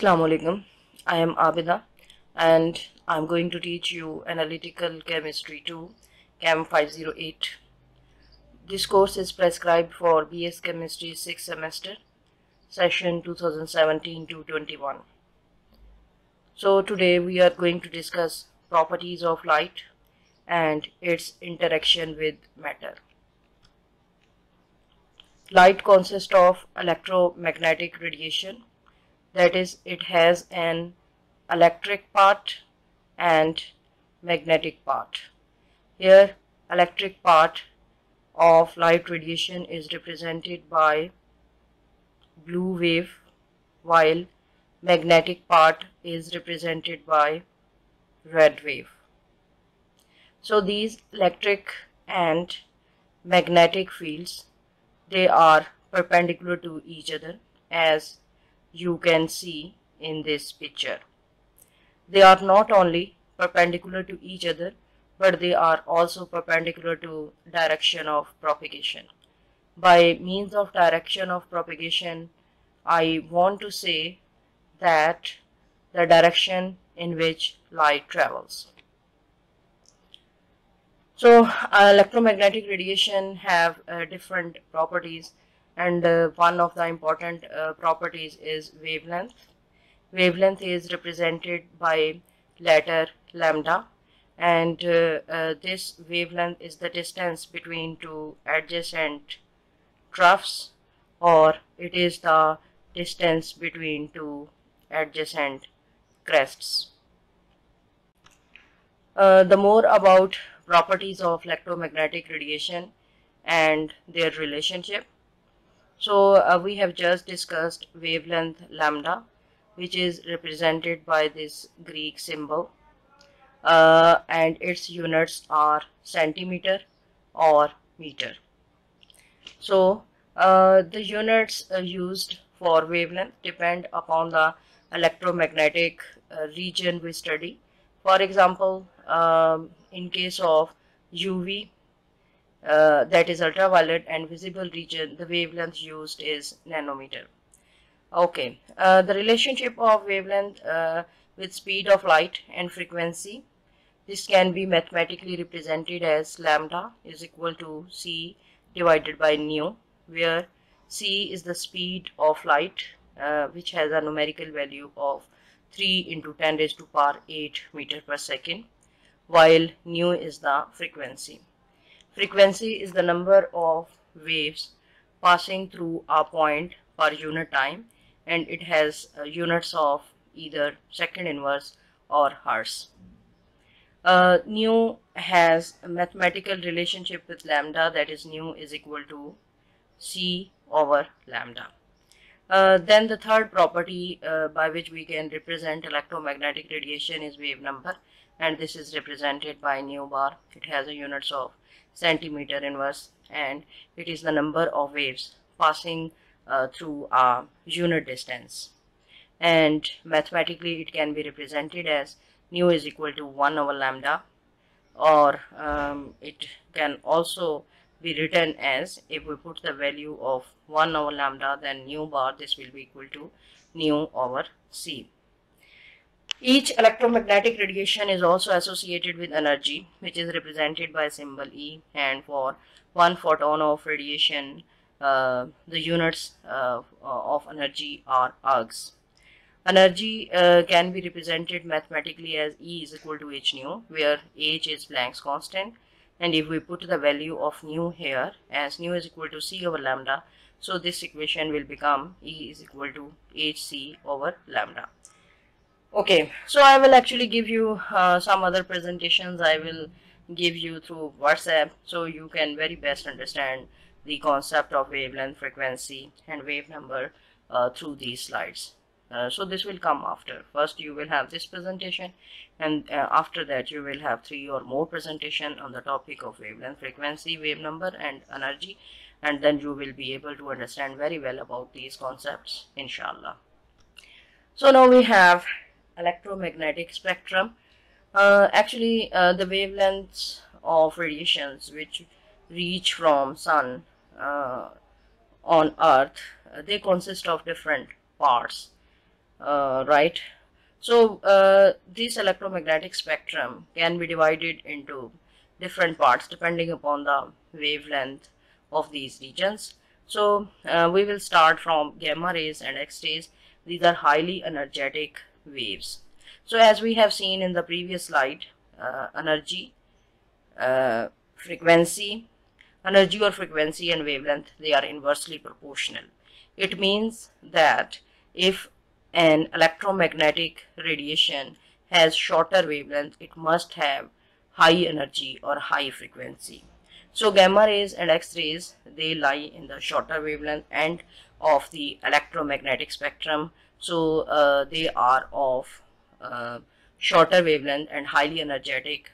Assalamu alaikum. I am Abida and I'm going to teach you Analytical Chemistry 2 Chem 508. This course is prescribed for BS Chemistry 6th semester session 2017 to 21. So today we are going to discuss properties of light and its interaction with matter. Light consists of electromagnetic radiation that is it has an electric part and magnetic part. Here electric part of light radiation is represented by blue wave while magnetic part is represented by red wave. So these electric and magnetic fields they are perpendicular to each other as you can see in this picture. They are not only perpendicular to each other but they are also perpendicular to direction of propagation. By means of direction of propagation I want to say that the direction in which light travels. So uh, electromagnetic radiation have uh, different properties and uh, one of the important uh, properties is wavelength. Wavelength is represented by letter lambda and uh, this wavelength is the distance between two adjacent troughs or it is the distance between two adjacent crests. Uh, the more about properties of electromagnetic radiation and their relationship so uh, we have just discussed wavelength lambda which is represented by this Greek symbol uh, and its units are centimeter or meter. So uh, the units uh, used for wavelength depend upon the electromagnetic uh, region we study. For example, um, in case of UV uh, that is ultraviolet and visible region the wavelength used is nanometer. Okay uh, the relationship of wavelength uh, with speed of light and frequency. This can be mathematically represented as lambda is equal to c divided by nu where c is the speed of light uh, which has a numerical value of 3 into 10 raised to power 8 meter per second while nu is the frequency Frequency is the number of waves passing through a point per unit time and it has uh, units of either second inverse or hertz. Uh, nu has a mathematical relationship with lambda that is nu is equal to c over lambda. Uh, then the third property uh, by which we can represent electromagnetic radiation is wave number and this is represented by nu bar. It has a units of centimeter inverse and it is the number of waves passing uh, through a unit distance and mathematically it can be represented as nu is equal to 1 over lambda or um, it can also be written as if we put the value of 1 over lambda then nu bar this will be equal to nu over c each electromagnetic radiation is also associated with energy, which is represented by symbol E. And for one photon of radiation, uh, the units uh, of energy are ergs. Energy uh, can be represented mathematically as E is equal to h nu, where h is Planck's constant. And if we put the value of nu here as nu is equal to c over lambda, so this equation will become E is equal to hc over lambda okay so i will actually give you uh, some other presentations i will give you through whatsapp so you can very best understand the concept of wavelength frequency and wave number uh, through these slides. Uh, so this will come after. First you will have this presentation and uh, after that you will have three or more presentation on the topic of wavelength frequency wave number and energy and then you will be able to understand very well about these concepts inshallah. So now we have electromagnetic spectrum. Uh, actually, uh, the wavelengths of radiations which reach from sun uh, on earth, uh, they consist of different parts. uh, right so uh, this electromagnetic spectrum can be divided into different parts depending upon the wavelength of these regions so we will start from gamma rays and x rays these are highly energetic waves. So as we have seen in the previous slide uh, energy uh, frequency energy or frequency and wavelength they are inversely proportional. It means that if an electromagnetic radiation has shorter wavelength it must have high energy or high frequency. So gamma rays and x-rays they lie in the shorter wavelength end of the electromagnetic spectrum so uh, they are of uh, shorter wavelength and highly energetic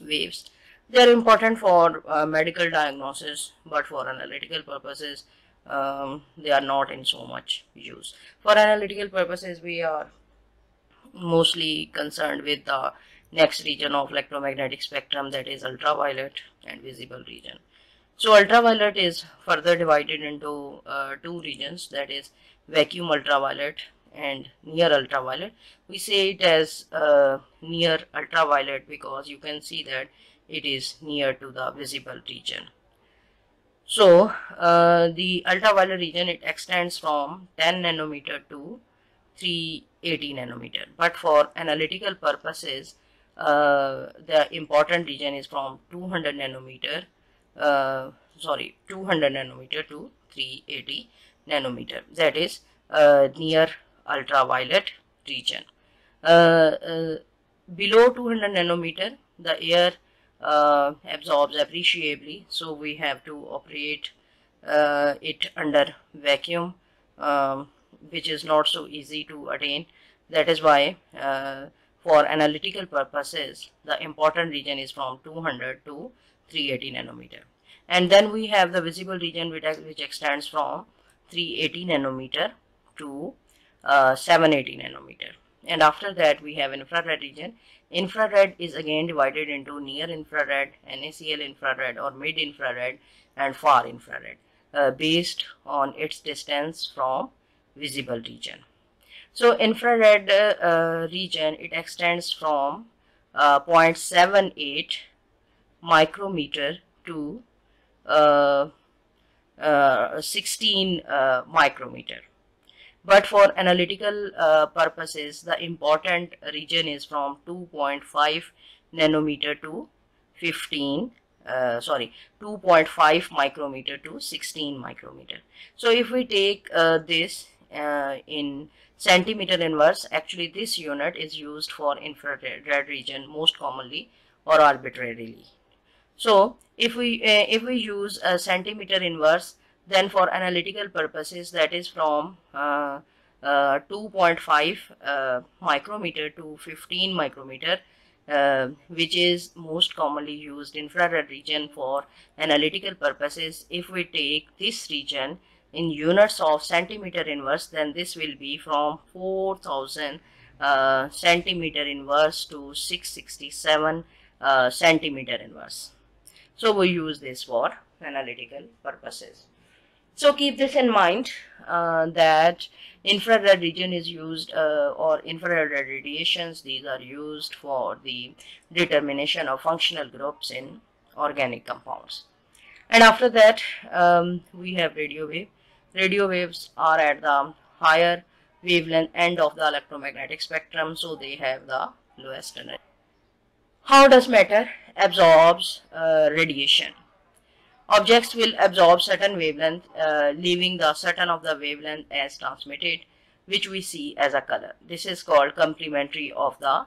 waves they are important for uh, medical diagnosis but for analytical purposes um, they are not in so much use. For analytical purposes, we are mostly concerned with the next region of electromagnetic spectrum that is ultraviolet and visible region. So ultraviolet is further divided into uh, two regions that is vacuum ultraviolet and near ultraviolet. We say it as uh, near ultraviolet because you can see that it is near to the visible region. So uh, the ultraviolet region it extends from 10 nanometer to 380 nanometer. But for analytical purposes, uh, the important region is from 200 nanometer, uh, sorry, 200 nanometer to 380 nanometer. That is uh, near ultraviolet region. Uh, uh, below 200 nanometer, the air uh, absorbs appreciably so we have to operate it under vacuum um, which is not so easy to attain that is why for analytical purposes the important region is from 200 to 380 nanometer and then we have the visible region which, which extends from 380 nanometer to uh, 780 nanometer. And after that we have infrared region. Infrared is again divided into near infrared NACL infrared or mid infrared and far infrared uh, based on its distance from visible region. So infrared uh, region it extends from uh, 0.78 micrometer to uh, 16 micrometer. But for analytical uh, purposes the important region is from 2.5 nanometer to 15 uh, sorry 2.5 micrometer to 16 micrometer. So if we take uh, this uh, in centimeter inverse actually this unit is used for infrared region most commonly or arbitrarily so if we uh, if we use a centimeter inverse then for analytical purposes that is from uh, uh, 2.5 uh, micrometer to 15 micrometer uh, which is most commonly used infrared region for analytical purposes. If we take this region in units of centimeter inverse then this will be from 4000 uh, centimeter inverse to 667 uh, centimeter inverse so we use this for analytical purposes so keep this in mind uh, that infrared region is used uh, or infrared radiations these are used for the determination of functional groups in organic compounds. And after that um, we have radio wave. Radio waves are at the higher wavelength end of the electromagnetic spectrum so they have the lowest energy. How does matter absorbs uh, radiation? Objects will absorb certain wavelength, uh, leaving the certain of the wavelength as transmitted, which we see as a color. This is called complementary of the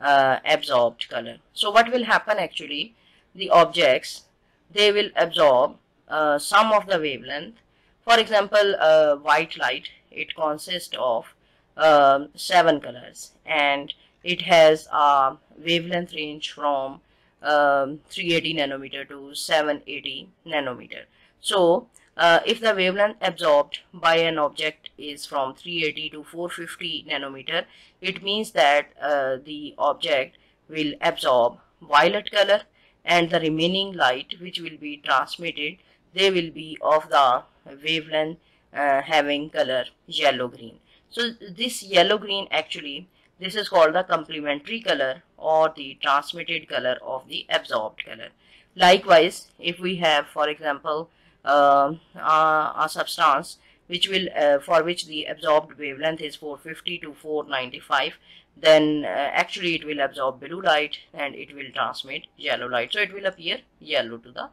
uh, absorbed color. So what will happen actually, the objects, they will absorb uh, some of the wavelength. For example, uh, white light, it consists of um, seven colors and it has a wavelength range from um, 380 nanometer to 780 nanometer. So uh, if the wavelength absorbed by an object is from 380 to 450 nanometer, it means that uh, the object will absorb violet color and the remaining light which will be transmitted, they will be of the wavelength uh, having color yellow green. So this yellow green actually this is called the complementary color or the transmitted color of the absorbed color. Likewise, if we have, for example, uh, uh, a substance which will uh, for which the absorbed wavelength is 450 to 495 then uh, actually it will absorb blue light and it will transmit yellow light so it will appear yellow to the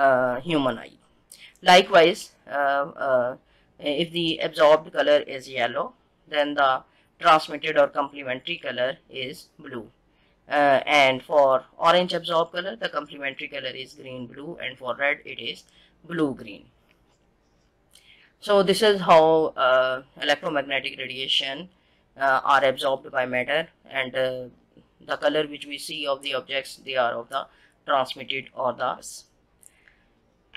uh, human eye likewise uh, if the absorbed color is yellow then the transmitted or complementary color is blue. Uh, and for orange absorbed color the complementary color is green blue and for red it is blue green. So this is how uh, electromagnetic radiation uh, are absorbed by matter and uh, the color which we see of the objects they are of the transmitted or the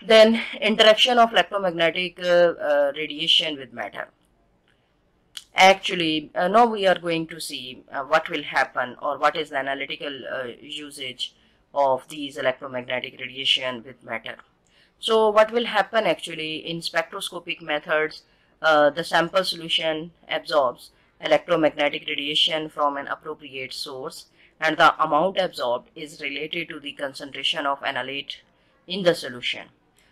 then interaction of electromagnetic uh, uh, radiation with matter actually uh, now we are going to see uh, what will happen or what is the analytical uh, usage of these electromagnetic radiation with matter. So what will happen actually in spectroscopic methods uh, the sample solution absorbs electromagnetic radiation from an appropriate source and the amount absorbed is related to the concentration of analyte in the solution.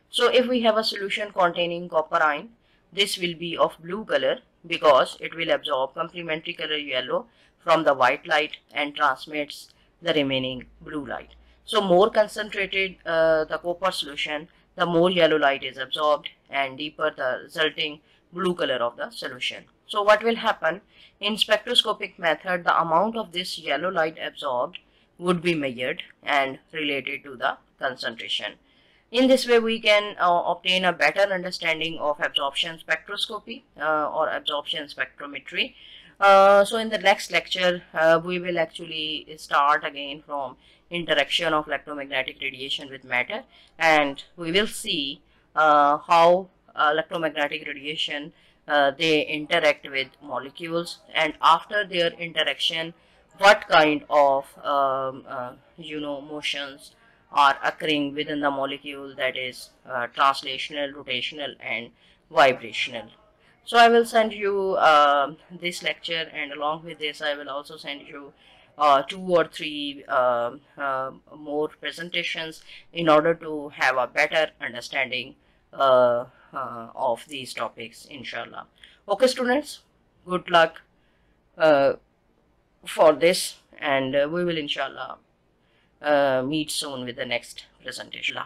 So if we have a solution containing copper ion this will be of blue color because it will absorb complementary color yellow from the white light and transmits the remaining blue light. So more concentrated uh, the copper solution, the more yellow light is absorbed and deeper the resulting blue color of the solution. So what will happen in spectroscopic method the amount of this yellow light absorbed would be measured and related to the concentration. In this way, we can uh, obtain a better understanding of absorption spectroscopy uh, or absorption spectrometry. Uh, so in the next lecture, uh, we will actually start again from interaction of electromagnetic radiation with matter and we will see uh, how electromagnetic radiation uh, they interact with molecules and after their interaction what kind of um, you know motions are occurring within the molecule that is uh, translational, rotational and vibrational. So I will send you uh, this lecture and along with this I will also send you uh, two or three um, uh, more presentations in order to have a better understanding uh, uh, of these topics inshallah. Okay students, good luck for this and we will inshallah uh, Uh, meet soon with the next presentation.